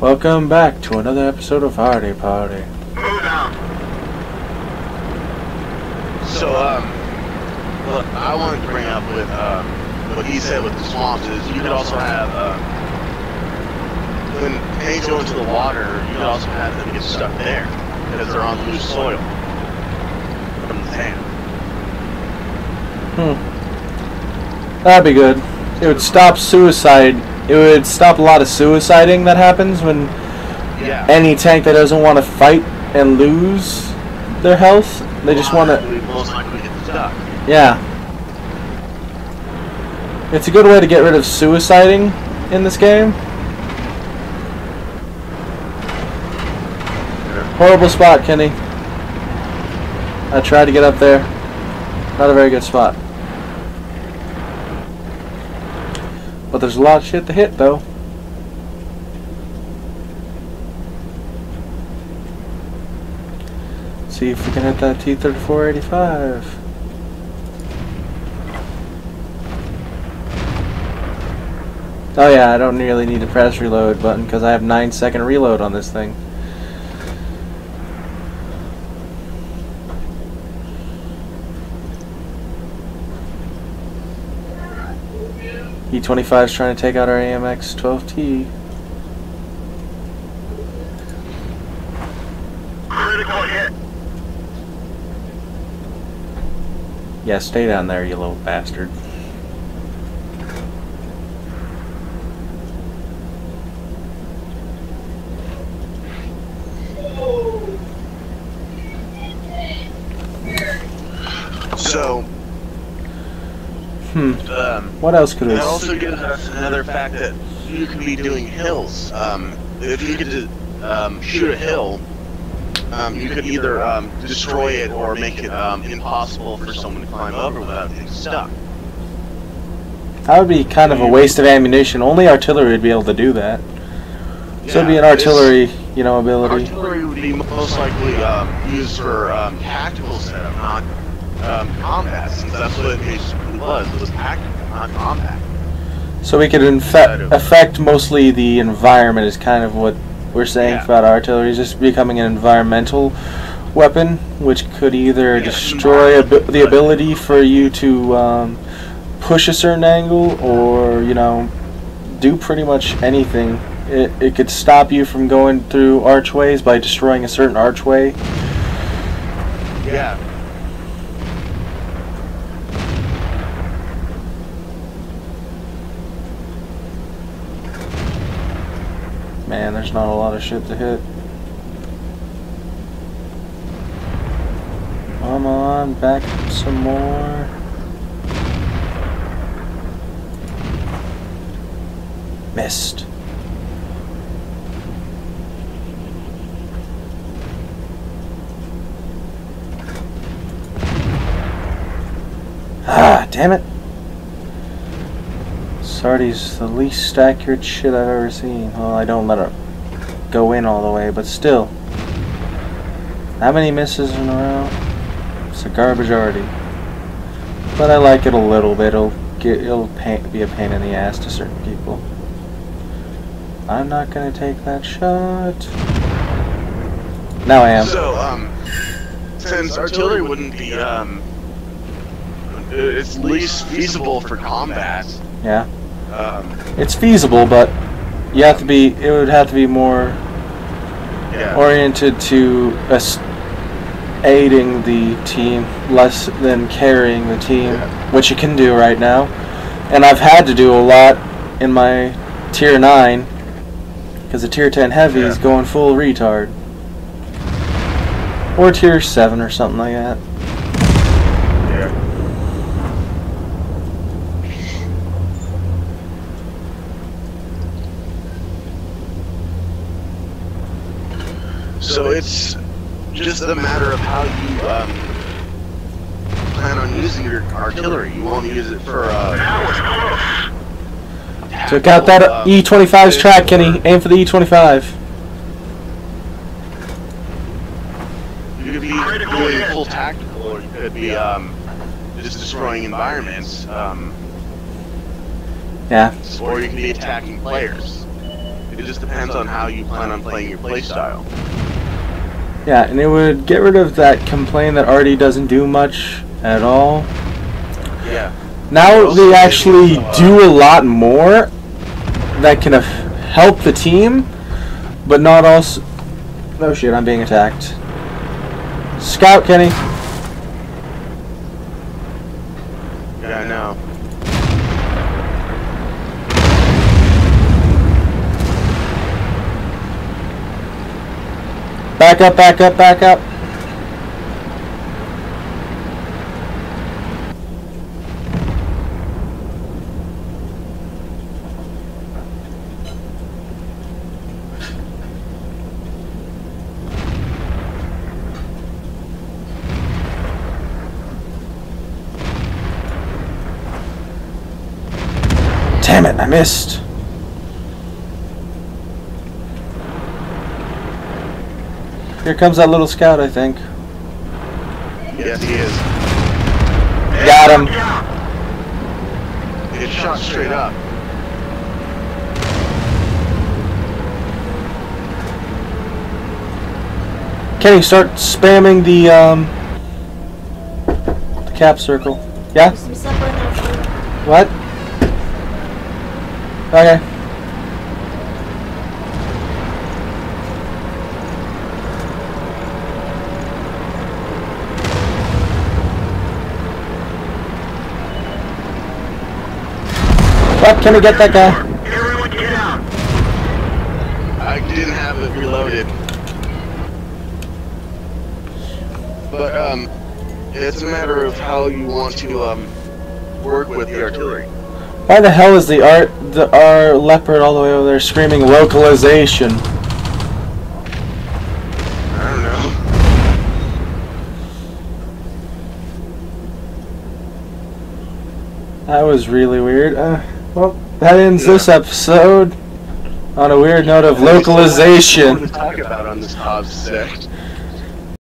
Welcome back to another episode of Arty Party. So, um, what I wanted to bring up with, um, what he said with the swamps is you could also have, um, when tanks go into the water, you could also have them get stuck there because they're on loose soil from the. Hmm. That'd be good. It would stop suicide. It would stop a lot of suiciding that happens when Yeah. any tank that doesn't want to fight and lose their health, they just want to. Most likely get stuck. Yeah. It's a good way to get rid of suiciding in this game. Horrible spot, Kenny. I tried to get up there. Not a very good spot. But there's a lot of shit to hit, though. See if we can hit that T-3485. Oh yeah, I don't really need to press reload button because I have 9 second reload on this thing. E25 is trying to take out our AMX 12T. Critical hit. Yeah, stay down there, you little bastard. So, Hmm. um, What else could It us? also gives us another fact that you could be doing hills. Um, if you could um, shoot a hill, um, you could either um, destroy it or make it um, impossible for someone to climb over without getting stuck. That would be kind of a waste of ammunition. Only artillery would be able to do that. So it'd be an artillery, you know, ability. Artillery would be most likely um, used for um, tactical setup, not um, combat, since that's what it basically was. It was tactical, not combat. So we could infe- affect mostly the environment is kind of what we're saying Yeah. about artillery. Is just becoming an environmental weapon, which could either Yeah, destroy environmental, abi- the ability for you to um, push a certain angle, or you know, do pretty much anything. It, it could stop you from going through archways by destroying a certain archway. Yeah. Man, there's not a lot of shit to hit. Come on, back some more. Missed. Ah, damn it. Sardi's the least accurate shit I've ever seen. Well, I don't let it go in all the way, but still. How many misses in a row? It's a garbage already. But I like it a little bit. It'll get it'll pain, be a pain in the ass to certain people. I'm not gonna take that shot. Now I am. So, um, since artillery wouldn't be, um, it's least feasible for combat, Yeah. Um, It's feasible, but you have to be. It would have to be more yeah. oriented to us aiding the team less than carrying the team, Yeah. which you can do right now. And I've had to do a lot in my tier 9 because the tier 10 heavy is going full retard. Or tier 7 or something like that. yeah. So it's just a matter of how you um, plan on using your artillery. You won't use it for uh, That was close. Took out that um, E25's track, or- Kenny. Aim for the E E25. You could be doing full tactical, or you could be um, just destroying environments, um, Yeah. or you could be attacking players. It just depends on how you plan on playing your playstyle. Yeah, and it would get rid of that complaint that Artie doesn't do much at all. Yeah. Now they actually do a lot more that can help the team, but not also. Oh shit, I'm being attacked. Scout, Kenny. Yeah, I know. Back up, back up, back up. Damn it, I missed. Here comes that little scout, I think. Yes, he is. Got him. It shot straight up. Kenny, start spamming the um the cap circle. Yeah? There's some supper in there for you. What? Okay. What? Can we get that guy? Everyone get out. I didn't have it reloaded. But, um, it's a matter of how you want to, um, work with the artillery. Why the hell is the art the our leopard all the way over there screaming localization? I don't know. That was really weird. Uh, well, that ends this episode on a weird note of localization. to talk about on this.